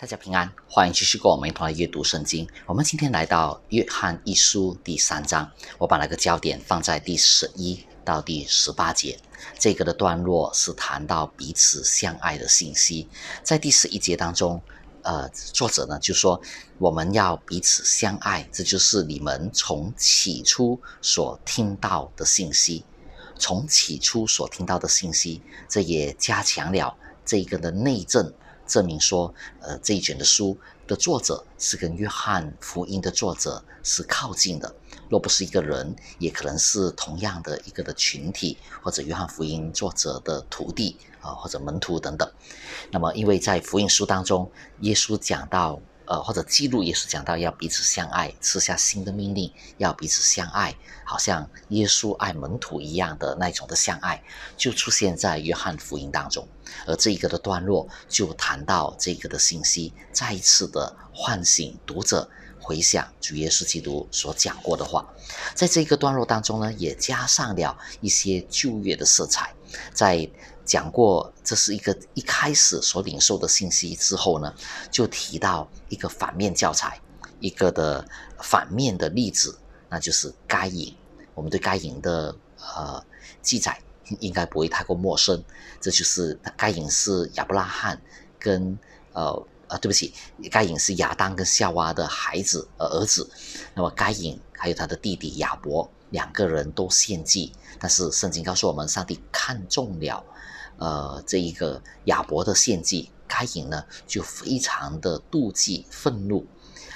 大家平安，欢迎继续跟我们一同来阅读圣经。我们今天来到约翰一书第三章，我把那个焦点放在第十一到第十八节。这个的段落是谈到彼此相爱的信息。在第十一节当中，呃，作者呢就说我们要彼此相爱，这就是你们从起初所听到的信息。从起初所听到的信息，这也加强了这个的内证。证明说，呃，这一卷的书的作者是跟约翰福音的作者是靠近的。若不是一个人，也可能是同样的一个的群体，或者约翰福音作者的徒弟啊，或者门徒等等。那么，因为在福音书当中，耶稣讲到。呃，或者记录也是讲到要彼此相爱，赐下新的命令，要彼此相爱，好像耶稣爱门徒一样的那种的相爱，就出现在约翰福音当中。而这一个的段落就谈到这个的信息，再一次的唤醒读者回想主耶稣基督所讲过的话。在这个段落当中呢，也加上了一些旧约的色彩，在。讲过，这是一个一开始所领受的信息之后呢，就提到一个反面教材，一个的反面的例子，那就是该隐。我们对该隐的呃记载应该不会太过陌生，这就是该隐是亚伯拉罕跟呃呃对不起，该隐是亚当跟夏娃的孩子呃儿子，那么该隐还有他的弟弟亚伯两个人都献祭，但是圣经告诉我们，上帝看中了。呃，这一个亚伯的献祭，该隐呢就非常的妒忌、愤怒。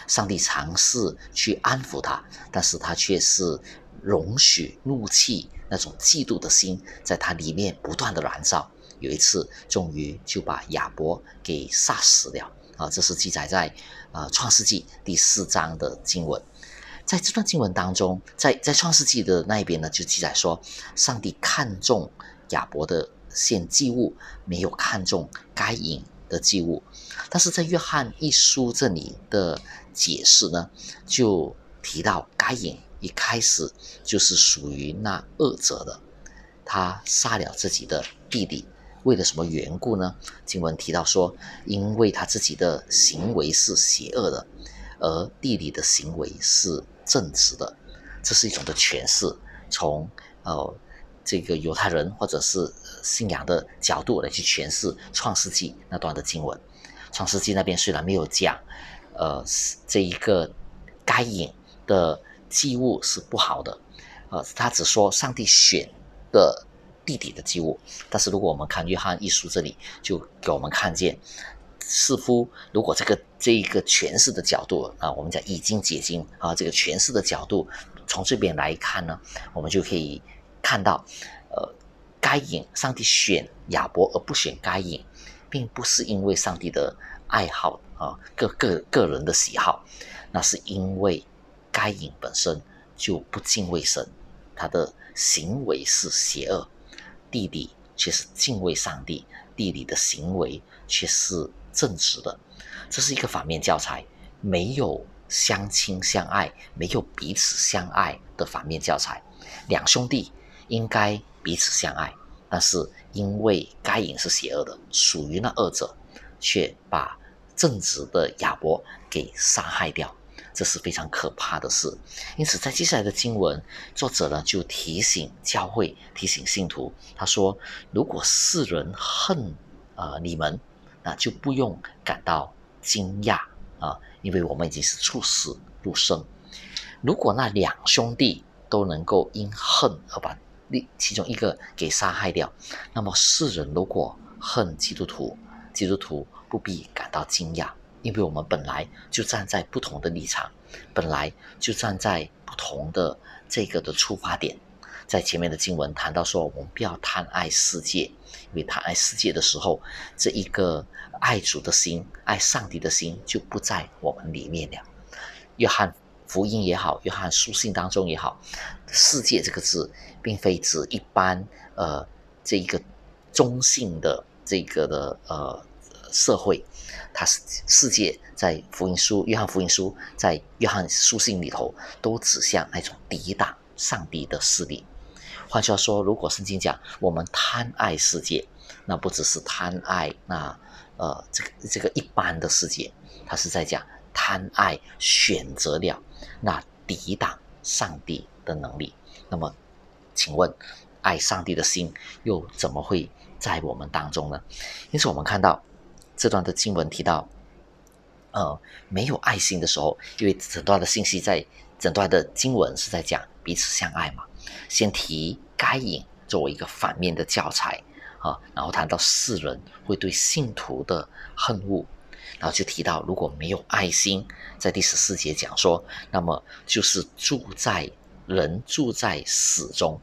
上帝尝试去安抚他，但是他却是容许怒气那种嫉妒的心在他里面不断的燃烧。有一次，终于就把亚伯给杀死了。啊，这是记载在啊创世纪第四章的经文。在这段经文当中，在在创世纪的那一边呢，就记载说，上帝看中亚伯的。献祭物没有看中该隐的祭物，但是在约翰一书这里的解释呢，就提到该隐一开始就是属于那恶者的，他杀了自己的弟弟，为了什么缘故呢？经文提到说，因为他自己的行为是邪恶的，而弟弟的行为是正直的，这是一种的诠释。从呃。这个犹太人或者是信仰的角度来去诠释创世纪那段的经文。创世纪那边虽然没有讲，呃，这一个该隐的祭物是不好的，呃，他只说上帝选的弟弟的祭物。但是如果我们看约翰一书这里，就给我们看见，似乎如果这个这一个诠释的角度啊，我们讲已经解经啊，这个诠释的角度从这边来看呢，我们就可以。看到，该隐，上帝选亚伯而不选该隐，并不是因为上帝的爱好啊，个个个人的喜好，那是因为该隐本身就不敬畏神，他的行为是邪恶，弟弟却是敬畏上帝，弟弟的行为却是正直的，这是一个反面教材，没有相亲相爱，没有彼此相爱的反面教材，两兄弟。应该彼此相爱，但是因为该隐是邪恶的，属于那二者，却把正直的亚伯给杀害掉，这是非常可怕的事。因此，在接下来的经文，作者呢就提醒教会，提醒信徒，他说：如果世人恨呃你们，那就不用感到惊讶啊，因为我们已经是处死入生。如果那两兄弟都能够因恨而把其中一个给杀害掉，那么世人如果恨基督徒，基督徒不必感到惊讶，因为我们本来就站在不同的立场，本来就站在不同的这个的出发点。在前面的经文谈到说，我们不要贪爱世界，因为贪爱世界的时候，这一个爱主的心、爱上帝的心就不在我们里面了。约翰。福音也好，约翰书信当中也好，“世界”这个字，并非指一般呃这一个中性的这个的呃社会，它是世界在福音书、约翰福音书在约翰书信里头都指向那种抵挡上帝的势力。换句话说，如果圣经讲我们贪爱世界，那不只是贪爱那呃这个这个一般的世界，他是在讲贪爱选择了那抵挡上帝的能力。那么，请问爱上帝的心又怎么会在我们当中呢？因此，我们看到这段的经文提到，呃，没有爱心的时候，因为整段的信息在整段的经文是在讲彼此相爱嘛。先提该隐作为一个反面的教材啊，然后谈到世人会对信徒的恨恶，然后就提到如果没有爱心，在第十四节讲说，那么就是住在人住在死中，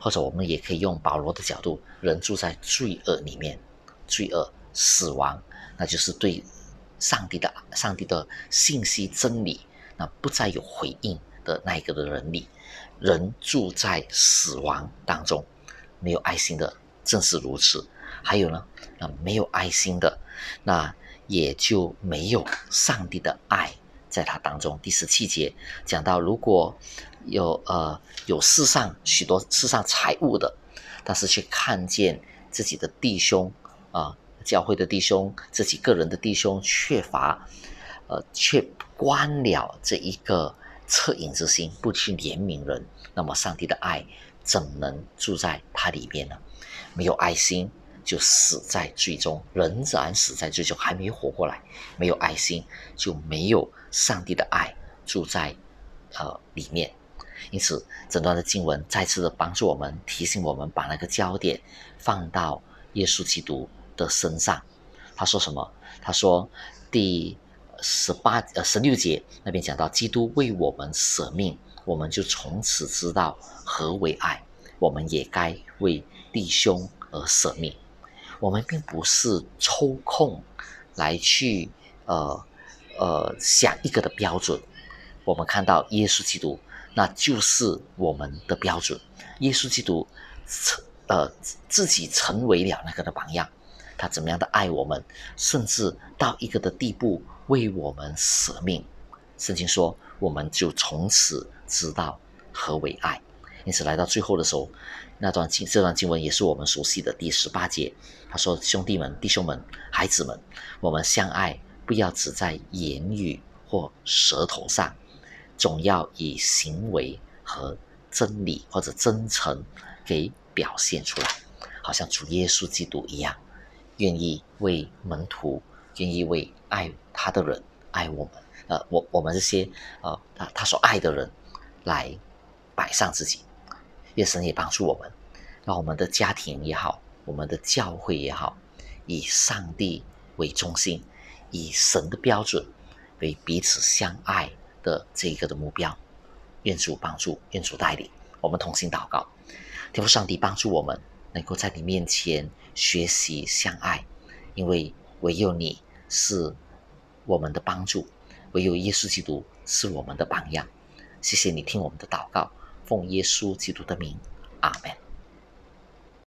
或者我们也可以用保罗的角度，人住在罪恶里面，罪恶死亡，那就是对上帝的上帝的信息真理，那不再有回应的那一个的人里。人住在死亡当中，没有爱心的正是如此。还有呢，那没有爱心的，那也就没有上帝的爱在他当中。第十七节讲到，如果有呃有世上许多世上财物的，但是却看见自己的弟兄啊，教会的弟兄，自己个人的弟兄缺乏，呃，却关了这一个。恻隐之心，不去怜悯人，那么上帝的爱怎能住在他里面呢？没有爱心，就死在最终，仍然死在最终，还没有活过来。没有爱心，就没有上帝的爱住在呃里面。因此，整段的经文再次的帮助我们，提醒我们把那个焦点放到耶稣基督的身上。他说什么？他说第。十八呃十六节那边讲到，基督为我们舍命，我们就从此知道何为爱。我们也该为弟兄而舍命。我们并不是抽空来去呃呃想一个的标准。我们看到耶稣基督，那就是我们的标准。耶稣基督成呃自己成为了那个的榜样，他怎么样的爱我们，甚至到一个的地步。为我们舍命，圣经说，我们就从此知道何为爱。因此，来到最后的时候，那段经这段经文也是我们熟悉的第十八节。他说：“兄弟们、弟兄们、孩子们，我们相爱，不要只在言语或舌头上，总要以行为和真理或者真诚给表现出来，好像主耶稣基督一样，愿意为门徒。”愿意为爱他的人爱我们，呃，我我们这些呃他他所爱的人来摆上自己，愿神也帮助我们，让我们的家庭也好，我们的教会也好，以上帝为中心，以神的标准为彼此相爱的这一个的目标。愿主帮助，愿主带领，我们同心祷告，天父上帝帮助我们，能够在你面前学习相爱，因为唯有你。是我们的帮助，唯有耶稣基督是我们的榜样。谢谢你听我们的祷告，奉耶稣基督的名，阿门。